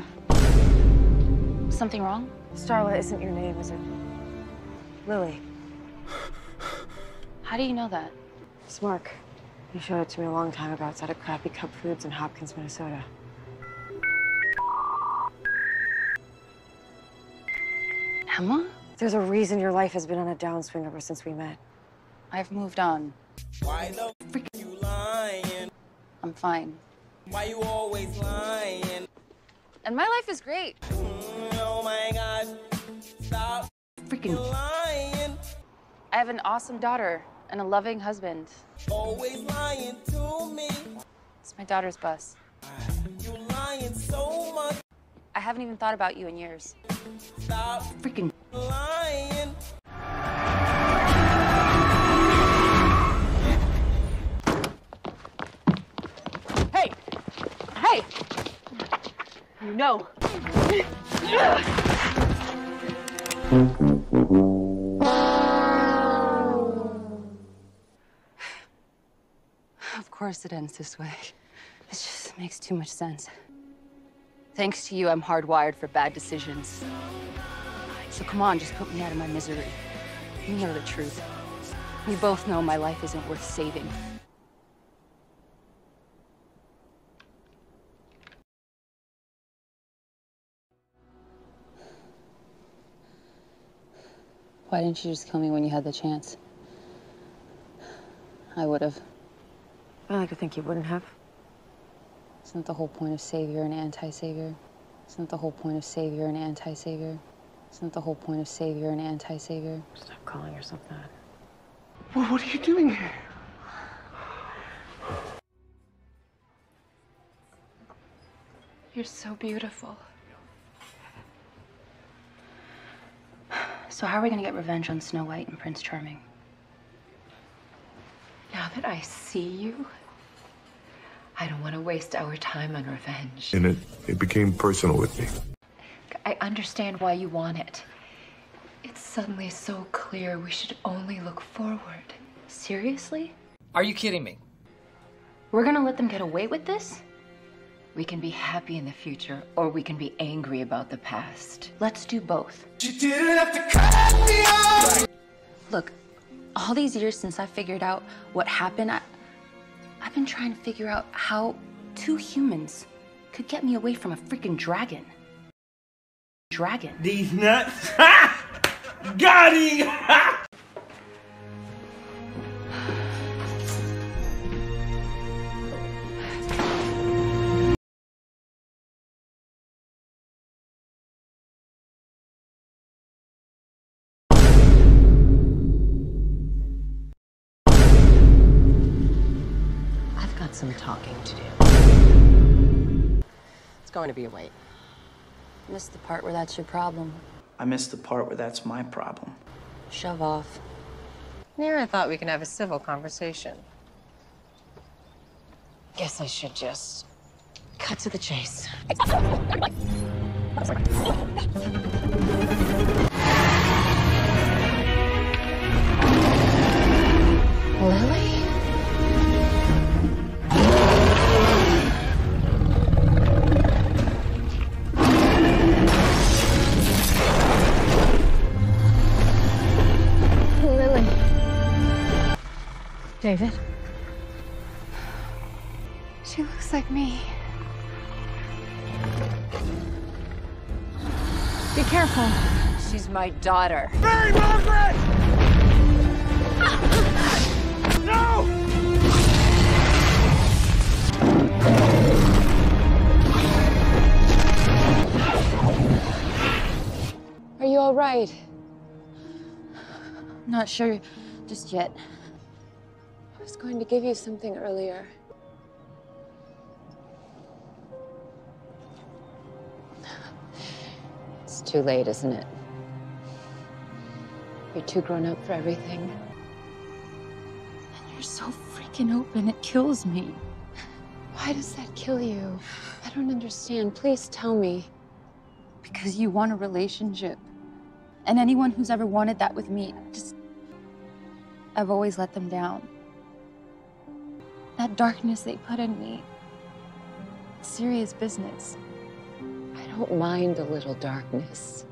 Starla. Something wrong? Starla isn't your name, is it? Lily. How do you know that? It's Mark. He showed it to me a long time ago outside of Crappy Cup Foods in Hopkins, Minnesota. Emma? There's a reason your life has been on a downswing ever since we met. I've moved on. Why the freak you lying? I'm fine. Why you always lying? And my life is great. Oh my gosh. Stop Freaking. lying. I have an awesome daughter and a loving husband. Always lying to me. It's my daughter's bus. You lying so much. I haven't even thought about you in years. Stop Freaking. lying. Know. Of course it ends this way. This just makes too much sense. Thanks to you, I'm hardwired for bad decisions. So come on, just put me out of my misery. You know the truth. We both know my life isn't worth saving. Why didn't you just kill me when you had the chance? I would have. I like to think you wouldn't have. Isn't the whole point of savior and anti-savior? Isn't the whole point of savior and anti-savior? Isn't the whole point of savior and anti-savior? Stop calling yourself that. Well, what are you doing here? You're so beautiful. So how are we gonna get revenge on Snow White and Prince Charming? Now that I see you, I don't want to waste our time on revenge. And it, it became personal with me. I understand why you want it. It's suddenly so clear we should only look forward. Seriously? Are you kidding me? We're gonna let them get away with this? We can be happy in the future, or we can be angry about the past. Let's do both. You didn't have to cut me off. Look, all these years since I figured out what happened, I, I've been trying to figure out how two humans could get me away from a freaking dragon. Dragon. These nuts. Ha! Got him. some talking to do. It's going to be a wait. Missed the part where that's your problem. I missed the part where that's my problem. Shove off. Here, I thought we could have a civil conversation. Guess I should just cut to the chase. David? She looks like me. Be careful. She's my daughter. Mary Margaret! No! Are you all right? Not sure just yet. I was going to give you something earlier. It's too late, isn't it? You're too grown up for everything. And you're so freaking open, it kills me. Why does that kill you? I don't understand. Please tell me. Because you want a relationship. And anyone who's ever wanted that with me, just. I've always let them down. That darkness they put in me. Serious business. I don't mind a little darkness.